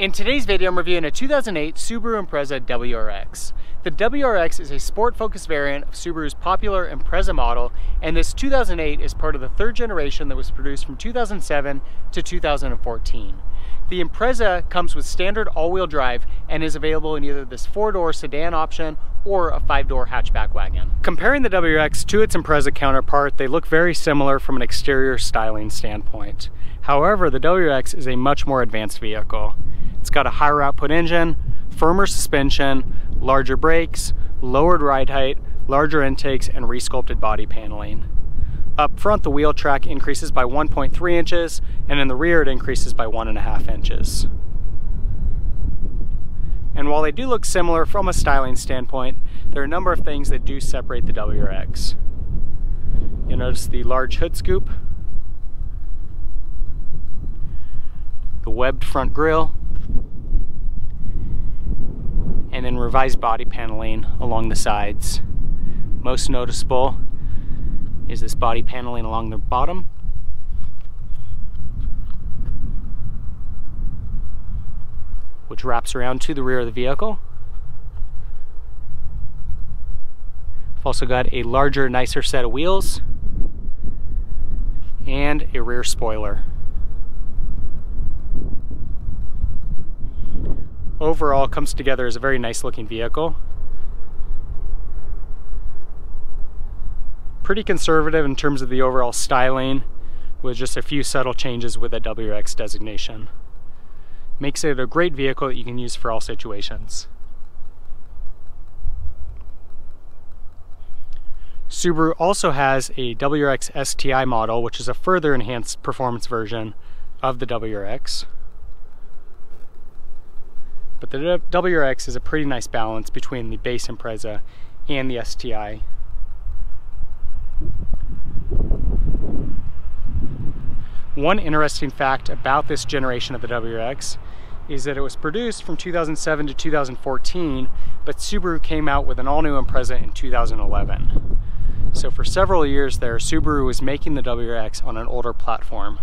In today's video, I'm reviewing a 2008 Subaru Impreza WRX. The WRX is a sport-focused variant of Subaru's popular Impreza model, and this 2008 is part of the third generation that was produced from 2007 to 2014. The Impreza comes with standard all-wheel drive and is available in either this four-door sedan option or a five-door hatchback wagon. Comparing the WRX to its Impreza counterpart, they look very similar from an exterior styling standpoint. However, the WRX is a much more advanced vehicle. It's got a higher output engine, firmer suspension, larger brakes, lowered ride height, larger intakes, and resculpted body paneling. Up front, the wheel track increases by 1.3 inches, and in the rear it increases by 1.5 inches. And while they do look similar from a styling standpoint, there are a number of things that do separate the WRX. You'll notice the large hood scoop, the webbed front grille, and then revised body paneling along the sides. Most noticeable is this body paneling along the bottom. which wraps around to the rear of the vehicle. I've also got a larger, nicer set of wheels and a rear spoiler. Overall comes together as a very nice looking vehicle. Pretty conservative in terms of the overall styling with just a few subtle changes with a WRX designation. Makes it a great vehicle that you can use for all situations. Subaru also has a WRX STI model, which is a further enhanced performance version of the WRX. But the WRX is a pretty nice balance between the base Impreza and the STI. One interesting fact about this generation of the WRX is that it was produced from 2007 to 2014, but Subaru came out with an all-new Impreza in 2011. So for several years there, Subaru was making the WRX on an older platform.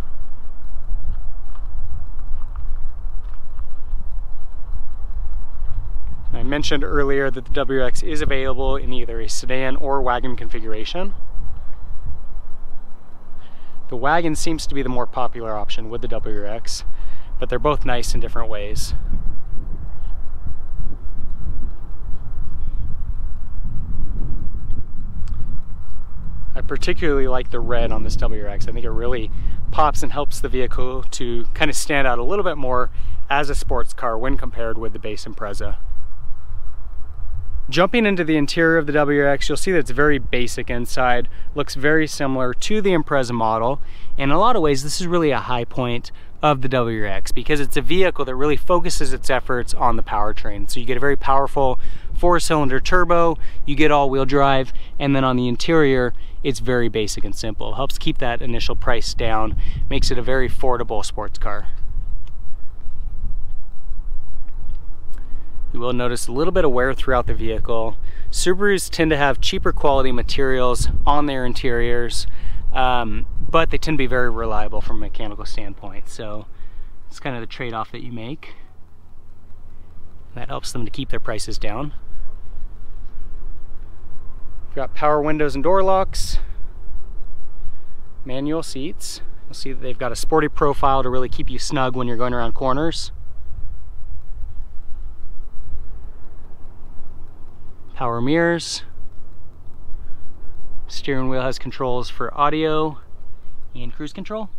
Mentioned earlier that the WRX is available in either a sedan or wagon configuration. The wagon seems to be the more popular option with the WRX, but they're both nice in different ways. I particularly like the red on this WRX. I think it really pops and helps the vehicle to kind of stand out a little bit more as a sports car when compared with the base Impreza. Jumping into the interior of the WRX, you'll see that it's very basic inside, looks very similar to the Impreza model. In a lot of ways, this is really a high point of the WRX because it's a vehicle that really focuses its efforts on the powertrain. So you get a very powerful four-cylinder turbo, you get all-wheel drive, and then on the interior, it's very basic and simple. Helps keep that initial price down, makes it a very affordable sports car. You will notice a little bit of wear throughout the vehicle. Subarus tend to have cheaper quality materials on their interiors, um, but they tend to be very reliable from a mechanical standpoint. So it's kind of the trade-off that you make. That helps them to keep their prices down. We've got power windows and door locks, manual seats. You'll see that they've got a sporty profile to really keep you snug when you're going around corners. Power mirrors. Steering wheel has controls for audio and cruise control.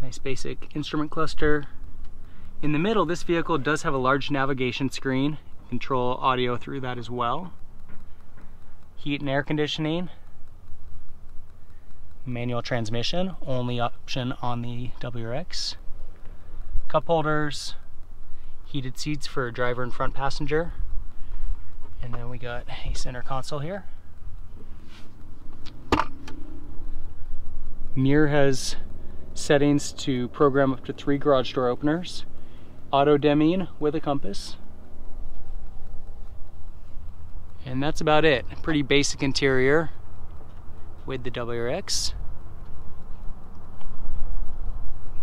Nice basic instrument cluster. In the middle, this vehicle does have a large navigation screen. Control audio through that as well. Heat and air conditioning. Manual transmission, only option on the WRX. Cup holders, heated seats for driver and front passenger. And then we got a center console here. Mirror has settings to program up to three garage door openers. Auto dimming with a compass. And that's about it. Pretty basic interior with the WRX.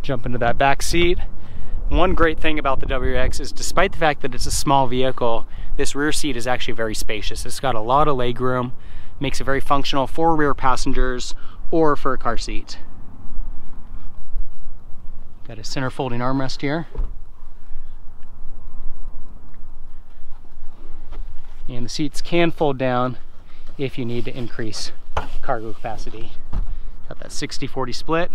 Jump into that back seat. One great thing about the WRX is despite the fact that it's a small vehicle, this rear seat is actually very spacious. It's got a lot of leg room, makes it very functional for rear passengers or for a car seat. Got a center folding armrest here. And the seats can fold down if you need to increase cargo capacity. Got that 60-40 split.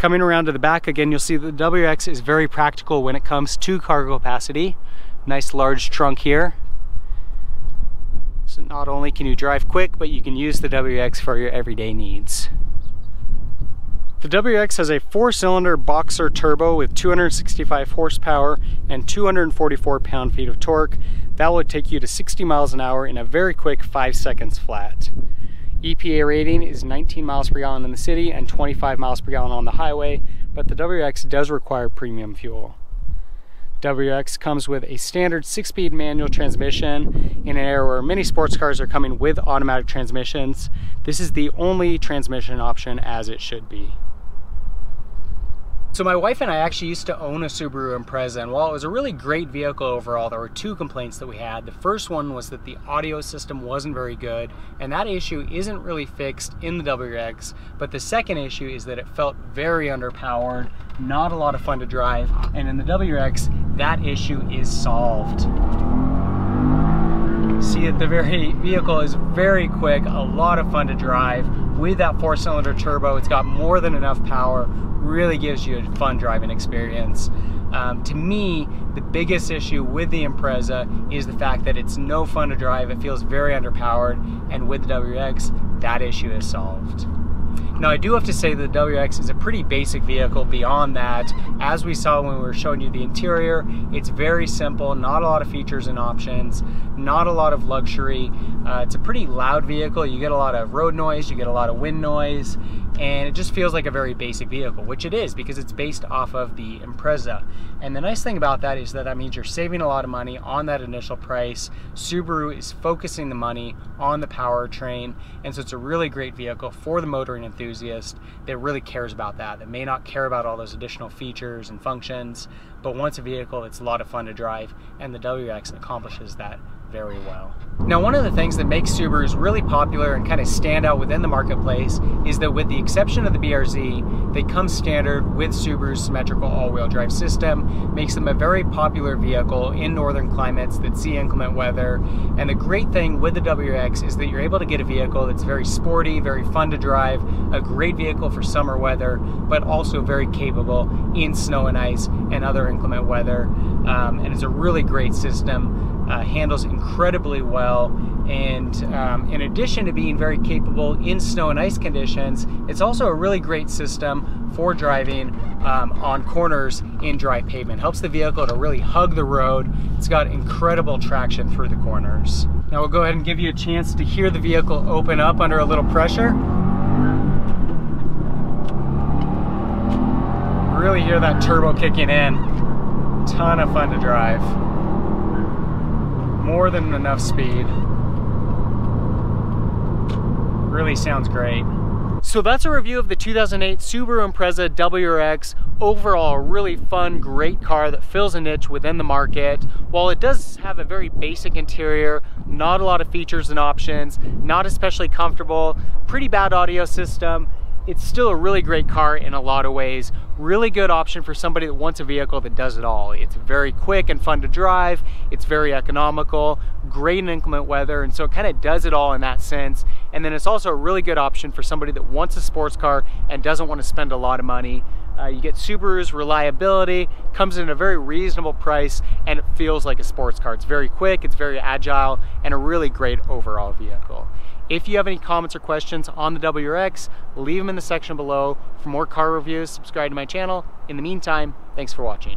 Coming around to the back again, you'll see the WRX is very practical when it comes to cargo capacity. Nice large trunk here. So not only can you drive quick, but you can use the WRX for your everyday needs. The WRX has a four-cylinder boxer turbo with 265 horsepower and 244 pound-feet of torque. That would take you to 60 miles an hour in a very quick five seconds flat. EPA rating is 19 miles per gallon in the city and 25 miles per gallon on the highway, but the WRX does require premium fuel. WRX comes with a standard six-speed manual transmission in an era where many sports cars are coming with automatic transmissions. This is the only transmission option as it should be. So my wife and I actually used to own a Subaru Impreza and while it was a really great vehicle overall, there were two complaints that we had. The first one was that the audio system wasn't very good and that issue isn't really fixed in the WRX, but the second issue is that it felt very underpowered, not a lot of fun to drive, and in the WRX, that issue is solved. See that the very vehicle is very quick, a lot of fun to drive. With that four cylinder turbo, it's got more than enough power, really gives you a fun driving experience. Um, to me, the biggest issue with the Impreza is the fact that it's no fun to drive, it feels very underpowered, and with the WRX, that issue is solved. Now I do have to say that the WRX is a pretty basic vehicle beyond that. As we saw when we were showing you the interior, it's very simple, not a lot of features and options, not a lot of luxury. Uh, it's a pretty loud vehicle. You get a lot of road noise, you get a lot of wind noise, and it just feels like a very basic vehicle, which it is because it's based off of the Impreza. And the nice thing about that is that that means you're saving a lot of money on that initial price. Subaru is focusing the money on the powertrain, and so it's a really great vehicle for the motoring enthusiast that really cares about that, that may not care about all those additional features and functions, but wants a vehicle that's a lot of fun to drive, and the WRX accomplishes that very well. Now one of the things that makes Subarus really popular and kind of stand out within the marketplace is that with the exception of the BRZ, they come standard with Subaru's symmetrical all-wheel drive system, makes them a very popular vehicle in northern climates that see inclement weather. And the great thing with the WRX is that you're able to get a vehicle that's very sporty, very fun to drive, a great vehicle for summer weather, but also very capable in snow and ice and other inclement weather. Um, and it's a really great system uh, handles incredibly well. And um, in addition to being very capable in snow and ice conditions, it's also a really great system for driving um, on corners in dry pavement. Helps the vehicle to really hug the road. It's got incredible traction through the corners. Now we'll go ahead and give you a chance to hear the vehicle open up under a little pressure. Really hear that turbo kicking in. Ton of fun to drive more than enough speed. Really sounds great. So that's a review of the 2008 Subaru Impreza WRX. Overall, really fun, great car that fills a niche within the market. While it does have a very basic interior, not a lot of features and options, not especially comfortable, pretty bad audio system, it's still a really great car in a lot of ways. Really good option for somebody that wants a vehicle that does it all. It's very quick and fun to drive. It's very economical, great in inclement weather, and so it kind of does it all in that sense. And then it's also a really good option for somebody that wants a sports car and doesn't want to spend a lot of money. Uh, you get Subaru's reliability, comes in a very reasonable price, and it feels like a sports car. It's very quick, it's very agile, and a really great overall vehicle. If you have any comments or questions on the WRX, leave them in the section below. For more car reviews, subscribe to my channel. In the meantime, thanks for watching.